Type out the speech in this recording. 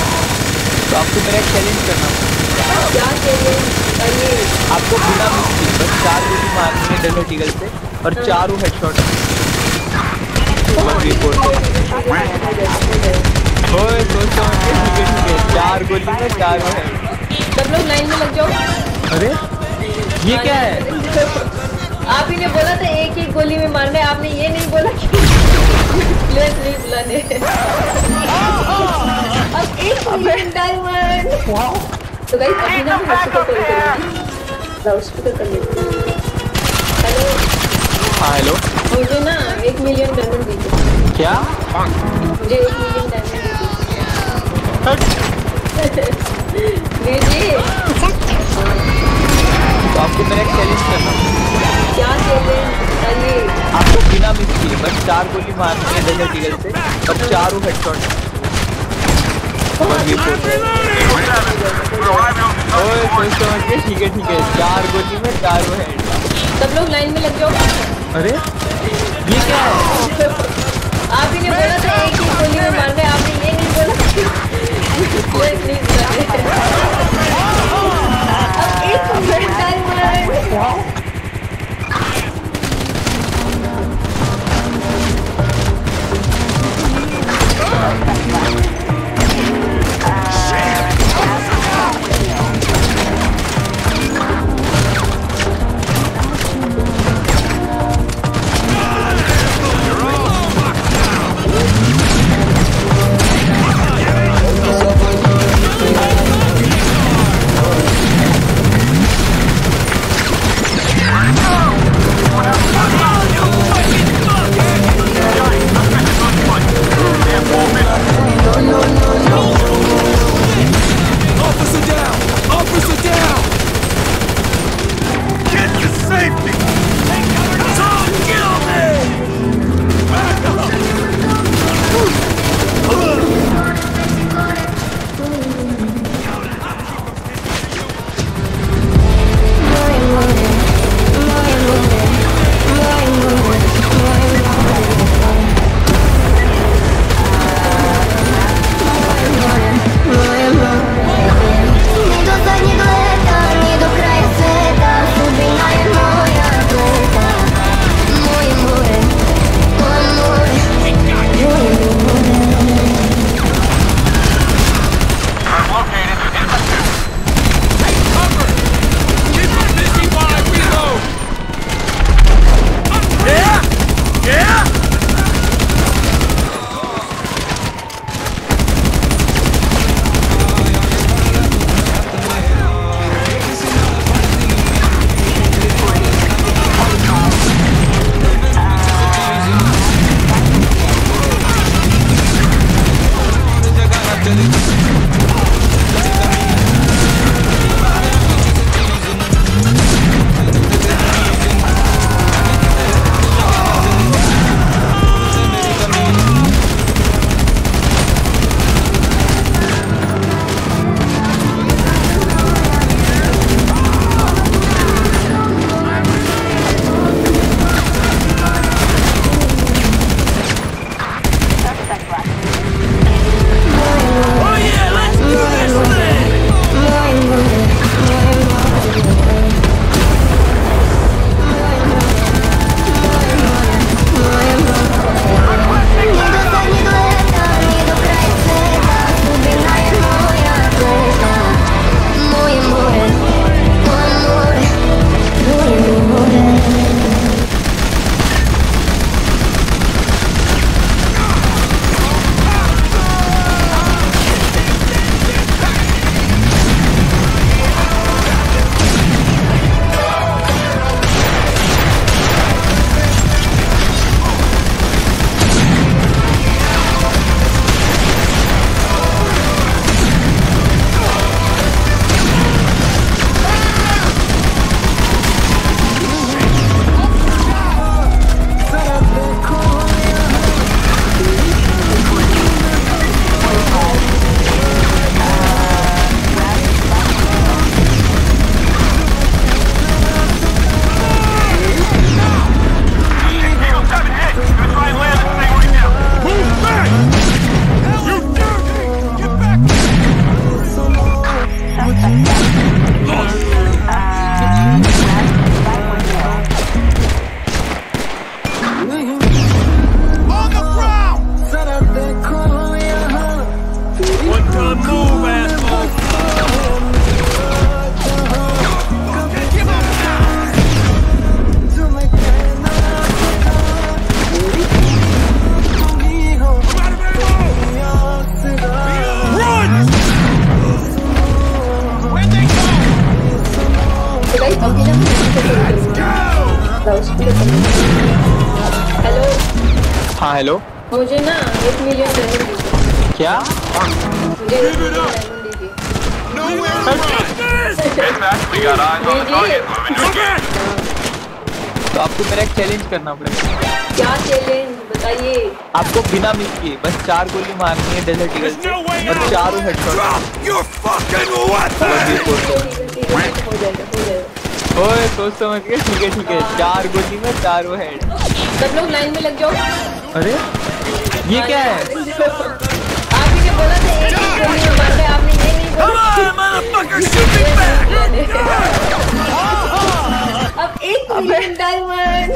तो आपको मेरा चैलेंज करना क्या आपको बिना मुश्किल बस चार गोली मारनी है डलो टीगल से और चारों हेडशॉट ओए ठीक है ठीक है चार गोली में चारों सब लोग लाइन में लग जाओ। अरे ये क्या है? आप ही ने बोला था एक ही गोली में मारना है आपने ये नहीं बोला कि प्लेस नहीं बुलाने अब एक मिलियन डायमंड तो गाइस अभी ना हॉस्पिटल कॉल करूँगी कर लेती हेलो हाँ। हेलो मुझे ना एक मिलियन डायमंड दीजिए क्या? मुझे एक मिलियन डायमंड दीजिए दीजिए तो आपको मेरा चैलेंज करना। क्या चैलेंज आपको बिना मिस किए बस चार गोली मारनी है डलो टीगल से और चारों हेडशॉट ओए सोच समझ के ठीक है ठीक है। चार गोली में चारों हेड सब लोग लाइन में लग जाओ। अरे ये क्या है? आप ही ने बोला था एक ही गोली में मारना है। हेलो हाँ हेलो मुझे ना एक मिलियन क्या तो आपको मेरा एक चैलेंज करना पड़ेगा क्या चैलेंज बताइए आपको बिना मिस किए बस चार गोली मारनी है डेजर्ट ईगल no और चार हेडशॉट हो जाएगा हो जाएगा ओए सोच समझ के। ठीक है ठीक है चार गोली में चारों हेड सब लोग लाइन में लग जाओ। अरे ये क्या है? आप ही ने बोला था एक ही गोली में मार दे आपने ये नहीं बोला! अब एक मिलियन डायमंड